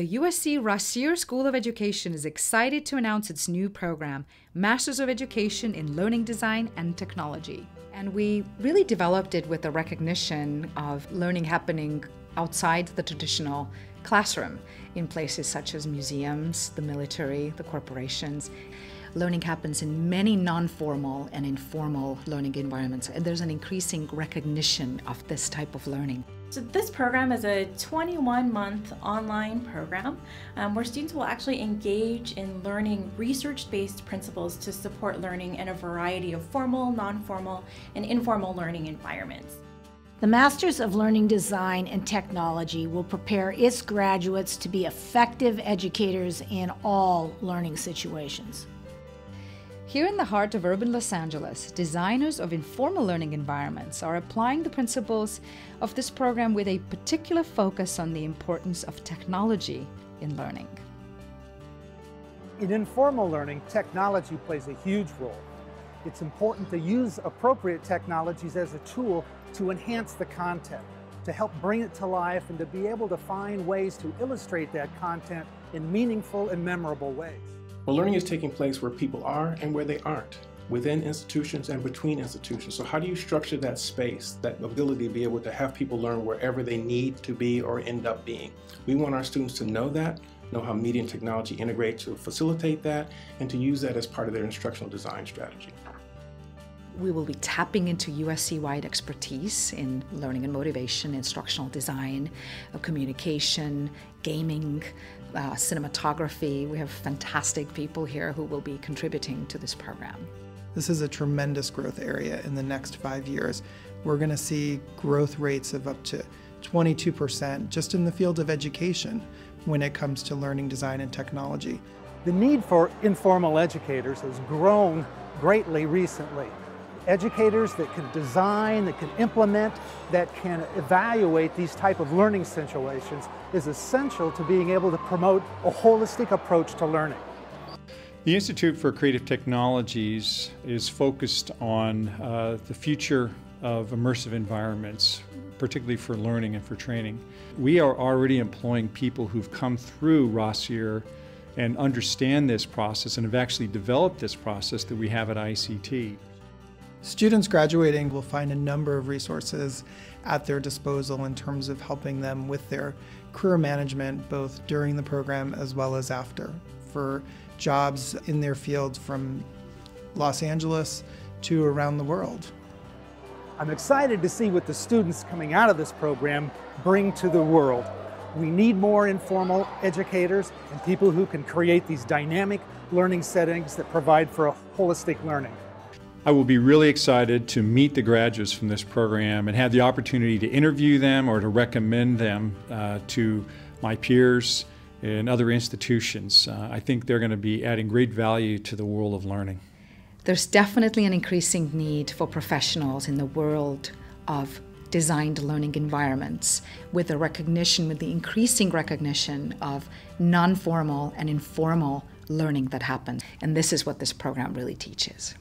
The USC Rossier School of Education is excited to announce its new program, Masters of Education in Learning Design and Technology. And we really developed it with the recognition of learning happening outside the traditional classroom in places such as museums, the military, the corporations. Learning happens in many non formal and informal learning environments, and there's an increasing recognition of this type of learning. So this program is a 21-month online program um, where students will actually engage in learning research-based principles to support learning in a variety of formal, non-formal, and informal learning environments. The Masters of Learning Design and Technology will prepare its graduates to be effective educators in all learning situations. Here in the heart of urban Los Angeles, designers of informal learning environments are applying the principles of this program with a particular focus on the importance of technology in learning. In informal learning, technology plays a huge role. It's important to use appropriate technologies as a tool to enhance the content, to help bring it to life, and to be able to find ways to illustrate that content in meaningful and memorable ways. Well, learning is taking place where people are and where they aren't, within institutions and between institutions. So how do you structure that space, that ability to be able to have people learn wherever they need to be or end up being? We want our students to know that, know how media and technology integrate to facilitate that, and to use that as part of their instructional design strategy. We will be tapping into USC-wide expertise in learning and motivation, instructional design, uh, communication, gaming, uh, cinematography. We have fantastic people here who will be contributing to this program. This is a tremendous growth area in the next five years. We're going to see growth rates of up to 22% just in the field of education when it comes to learning design and technology. The need for informal educators has grown greatly recently educators that can design, that can implement, that can evaluate these type of learning situations is essential to being able to promote a holistic approach to learning. The Institute for Creative Technologies is focused on uh, the future of immersive environments, particularly for learning and for training. We are already employing people who've come through Rossier and understand this process and have actually developed this process that we have at ICT. Students graduating will find a number of resources at their disposal in terms of helping them with their career management both during the program as well as after for jobs in their fields from Los Angeles to around the world. I'm excited to see what the students coming out of this program bring to the world. We need more informal educators and people who can create these dynamic learning settings that provide for a holistic learning. I will be really excited to meet the graduates from this program and have the opportunity to interview them or to recommend them uh, to my peers and other institutions. Uh, I think they're going to be adding great value to the world of learning. There's definitely an increasing need for professionals in the world of designed learning environments with the recognition, with the increasing recognition of non formal and informal learning that happens. And this is what this program really teaches.